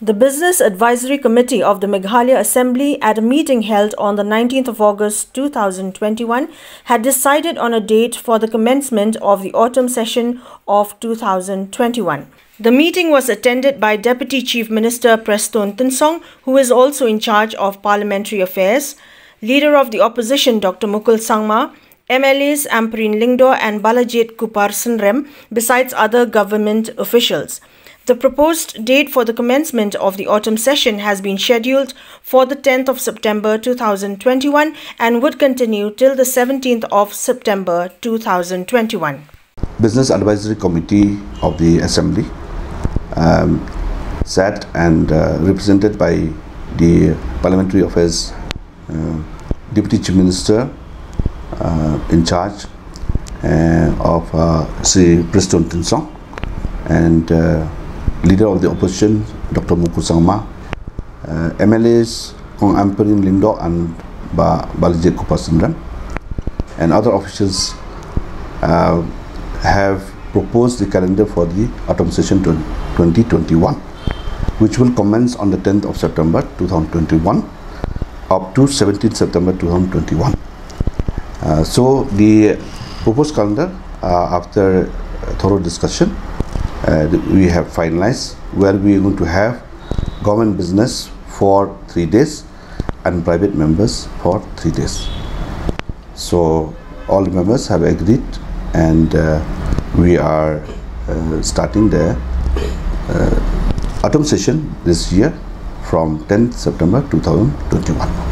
The Business Advisory Committee of the Meghalaya Assembly, at a meeting held on the 19th of August 2021, had decided on a date for the commencement of the autumn session of 2021. The meeting was attended by Deputy Chief Minister Prestone Tynsong, who is also in charge of Parliamentary Affairs, Leader of the Opposition Dr. Mukul Sangma, MLAs Ampareen Lyngdoh and Balajied Kupar Synrem, besides other government officials. The proposed date for the commencement of the autumn session has been scheduled for the 10th of September 2021 and would continue till the 17th of September 2021. Business Advisory Committee of the Assembly um, sat and uh, represented by the Parliamentary Affairs uh, Deputy Chief Minister uh, in charge uh, of uh, Prestone Tynsong and uh, leader of the opposition, Dr. Mukul Sangma, uh, MLAs Kong Ampareen Lyngdoh and ba Balajied Kupasundran, and other officials uh, have proposed the calendar for the autumn session 2021, which will commence on the 10th of September 2021 up to 17th September 2021. Uh, so the proposed calendar, uh, after thorough discussion, we have finalized where we are going to have government business for three days and private members for three days. So all members have agreed and uh, we are uh, starting the uh, autumn session this year from 10th September 2021.